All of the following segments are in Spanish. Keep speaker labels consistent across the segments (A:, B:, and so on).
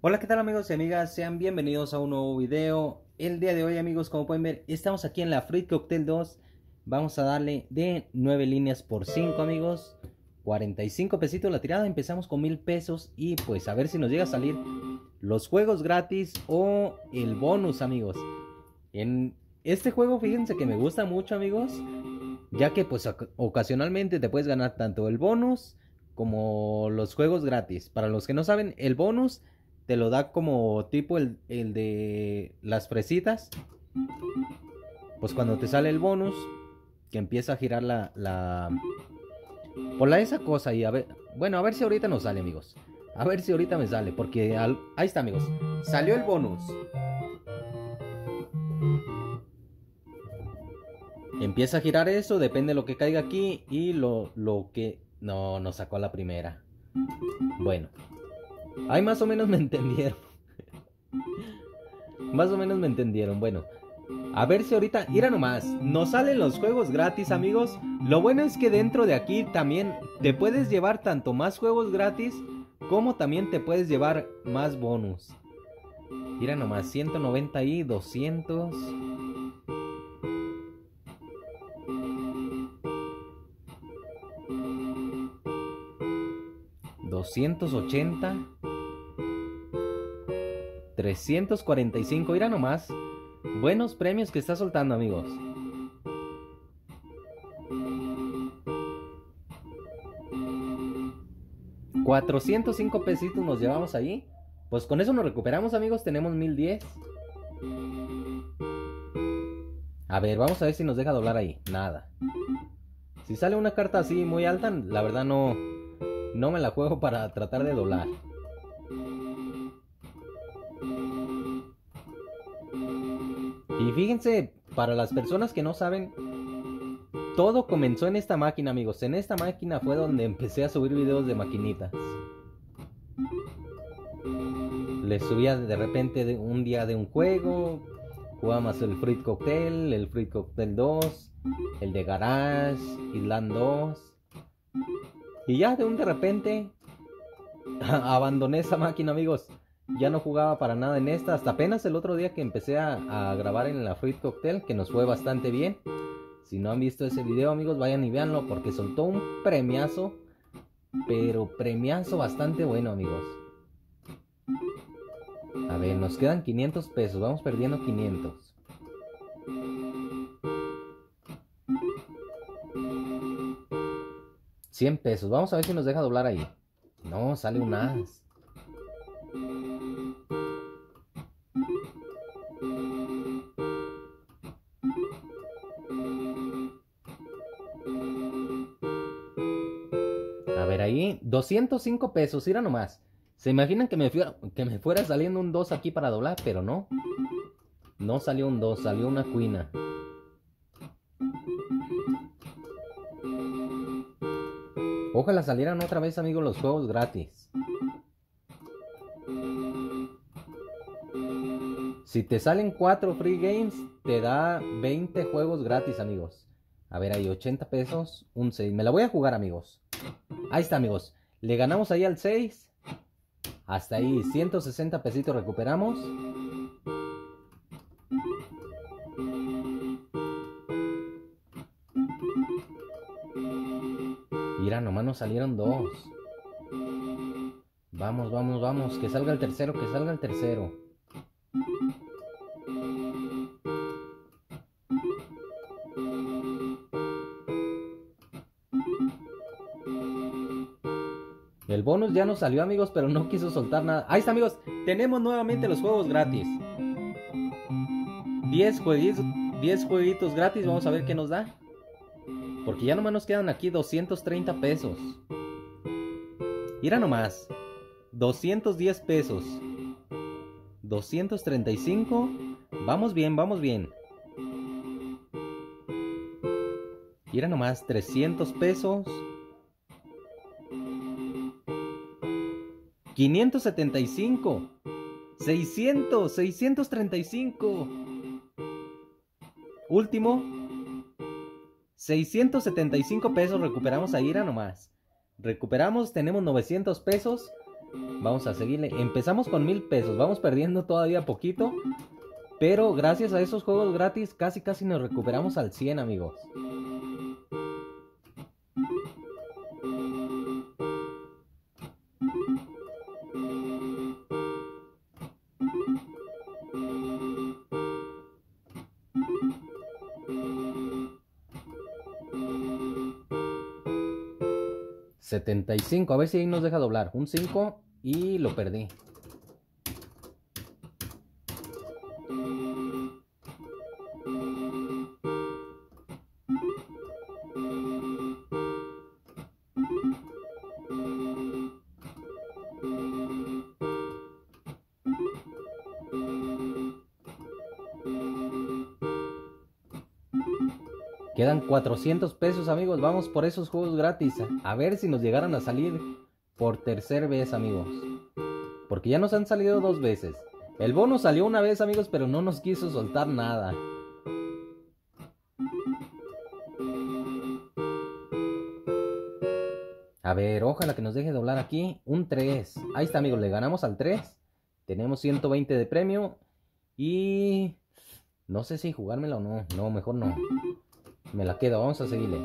A: Hola, ¿qué tal amigos y amigas? Sean bienvenidos a un nuevo video. El día de hoy amigos, como pueden ver, estamos aquí en la Fruit Cocktail 2. Vamos a darle de 9 líneas por 5 amigos. 45 pesitos la tirada, empezamos con mil pesos y pues a ver si nos llega a salir los juegos gratis o el bonus amigos. En este juego fíjense que me gusta mucho amigos, ya que pues ocasionalmente te puedes ganar tanto el bonus como los juegos gratis. Para los que no saben, el bonus te lo da como tipo el, de las fresitas. Pues cuando te sale el bonus, que empieza a girar la... por la esa cosa y a ver... Bueno, a ver si ahorita nos sale, amigos. A ver si ahorita me sale, porque ahí está, amigos. Salió el bonus. Empieza a girar eso, depende de lo que caiga aquí y lo, lo que no, nos sacó la primera. Bueno. Ahí más o menos me entendieron. más o menos me entendieron. Bueno. A ver si ahorita, mira nomás, nos salen los juegos gratis amigos. Lo bueno es que dentro de aquí también te puedes llevar tanto más juegos gratis como también te puedes llevar más bonus. Mira nomás, 190 y 200. 280 345, mira nomás. Buenos premios que está soltando, amigos. $405 pesitos nos llevamos ahí. Pues con eso nos recuperamos, amigos. Tenemos 1010. A ver, vamos a ver si nos deja doblar ahí. Nada. Si sale una carta así muy alta, la verdad no, no me la juego para tratar de doblar. Fíjense, para las personas que no saben, todo comenzó en esta máquina, amigos. En esta máquina fue donde empecé a subir videos de maquinitas. Les subía de repente un día de un juego, jugábamos el Fruit Cocktail, el Fruit Cocktail 2, el de Garage, Island 2. Y ya de un de repente abandoné esa máquina, amigos. Ya no jugaba para nada en esta. Hasta apenas el otro día que empecé a, grabar en la Fruit Cocktail, que nos fue bastante bien. Si no han visto ese video, amigos, vayan y véanlo porque soltó un premiazo. Pero premiazo bastante bueno, amigos. A ver, nos quedan 500 pesos. Vamos perdiendo 500. 100 pesos. Vamos a ver si nos deja doblar ahí. No, sale un as. Ahí, 205 pesos, mira nomás. ¿Se imaginan que me, que me fuera saliendo un 2 aquí para doblar? Pero no. No salió un 2, salió una cuina. Ojalá salieran otra vez, amigos, los juegos gratis. Si te salen 4 free games, te da 20 juegos gratis, amigos. A ver, ahí 80 pesos, un 6. Me la voy a jugar, amigos. Ahí está, amigos. Le ganamos ahí al 6. Hasta ahí, 160 pesitos recuperamos. Mira, nomás nos salieron dos. Vamos, vamos, vamos. Que salga el tercero, que salga el tercero. El bonus ya nos salió amigos, pero no quiso soltar nada. Ahí está amigos, tenemos nuevamente los juegos gratis. 10 jueguitos, 10 jueguitos gratis, vamos a ver qué nos da. Porque ya nomás nos quedan aquí 230 pesos. Mira nomás. 210 pesos. 235. Vamos bien, vamos bien. Mira nomás, 300 pesos. 575. 600, 635. Último, 675 pesos recuperamos a Ira nomás. Recuperamos, tenemos 900 pesos. Vamos a seguirle. Empezamos con mil pesos. Vamos perdiendo todavía poquito. Pero gracias a esos juegos gratis casi casi nos recuperamos al 100 amigos. 75. A ver si ahí nos deja doblar. Un 5 y lo perdí. Quedan 400 pesos, amigos. Vamos por esos juegos gratis. A ver si nos llegaran a salir por tercer vez, amigos. Porque ya nos han salido dos veces. El bono salió una vez, amigos, pero no nos quiso soltar nada. A ver, ojalá que nos deje doblar aquí. Un 3. Ahí está, amigos. Le ganamos al 3. Tenemos 120 de premio. Y... No sé si jugármela o no. No, mejor no. Me la quedo, vamos a seguirle.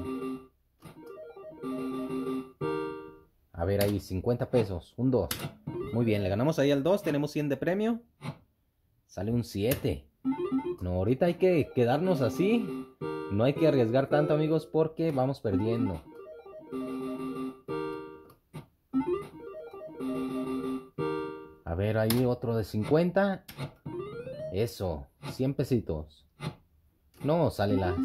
A: A ver ahí, 50 pesos, un 2. Muy bien, le ganamos ahí al 2, tenemos 100 de premio. Sale un 7. No, ahorita hay que quedarnos así. No hay que arriesgar tanto, amigos, porque vamos perdiendo. A ver, ahí otro de 50. Eso, 100 pesitos. No, sale las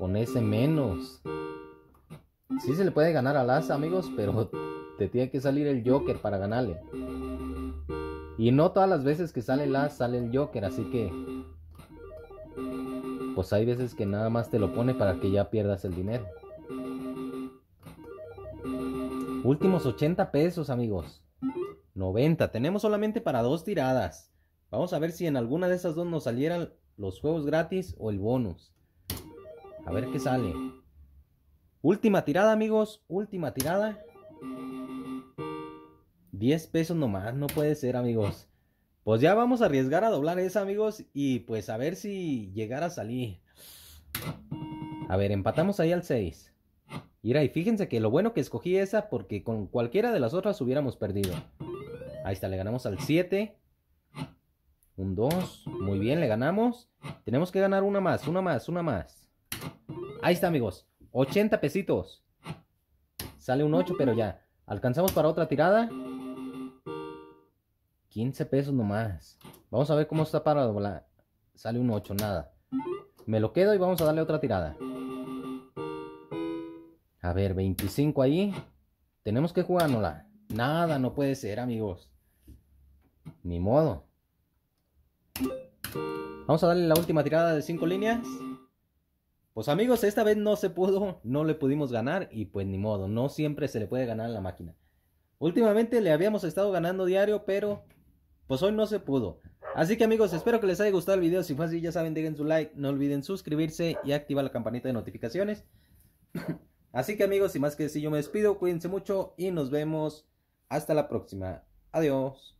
A: con ese menos. Sí se le puede ganar al as, amigos, pero te tiene que salir el Joker para ganarle. Y no todas las veces que sale el sale el Joker, así que... Pues hay veces que nada más te lo pone para que ya pierdas el dinero. Últimos 80 pesos, amigos. 90. Tenemos solamente para dos tiradas. Vamos a ver si en alguna de esas dos nos salieran los juegos gratis o el bonus. A ver qué sale. Última tirada, amigos. Última tirada. 10 pesos nomás. No puede ser, amigos. Pues ya vamos a arriesgar a doblar esa, amigos. Y pues a ver si llegara a salir. A ver, empatamos ahí al 6. Mira, y fíjense que lo bueno que escogí esa porque con cualquiera de las otras hubiéramos perdido. Ahí está, le ganamos al 7. Un 2. Muy bien, le ganamos. Tenemos que ganar una más, una más, una más. Ahí está, amigos. 80 pesitos. Sale un 8, pero ya. ¿Alcanzamos para otra tirada? 15 pesos nomás. Vamos a ver cómo está para doblar. Sale un 8, nada. Me lo quedo y vamos a darle otra tirada. A ver, 25 ahí. Tenemos que jugárnosla. Nada, no puede ser, amigos. Ni modo. Vamos a darle la última tirada de 5 líneas. Pues amigos, esta vez no se pudo, no le pudimos ganar y pues ni modo, no siempre se le puede ganar a la máquina. Últimamente le habíamos estado ganando diario, pero pues hoy no se pudo. Así que amigos, espero que les haya gustado el video. Si fue así, ya saben, dejen su like, no olviden suscribirse y activar la campanita de notificaciones. así que amigos, sin más que decir, yo me despido, cuídense mucho y nos vemos hasta la próxima. Adiós.